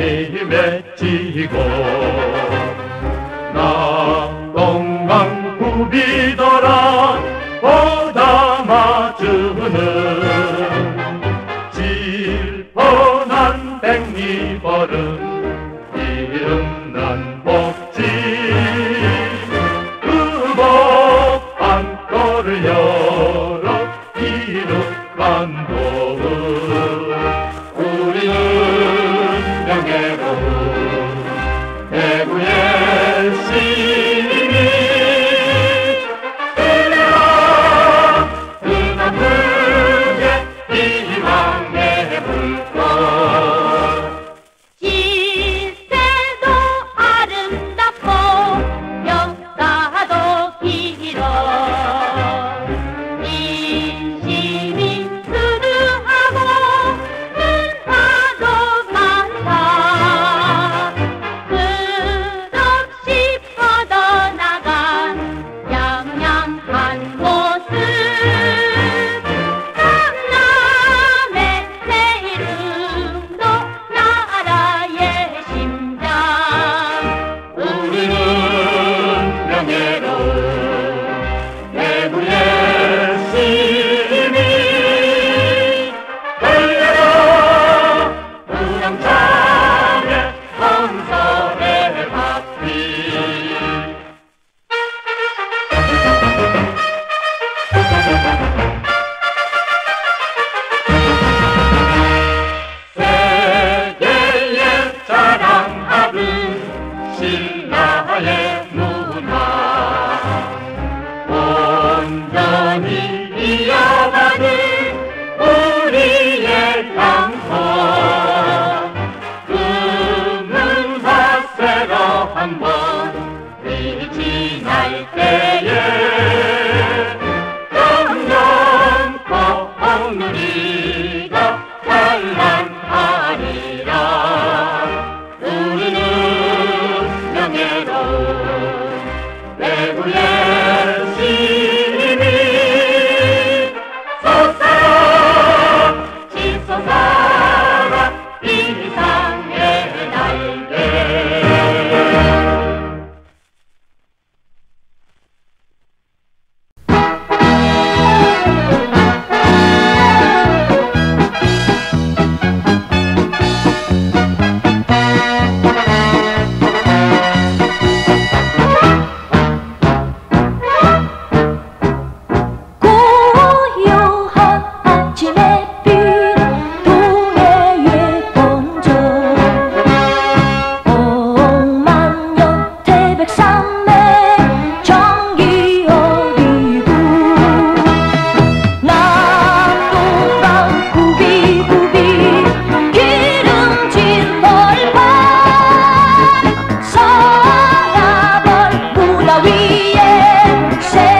힘에 지고 나 나의 누나 온전히 이어가는 우리의 땅터 금은 화세로 한번 빛이 날 때에 영영 꼭 오늘이 share.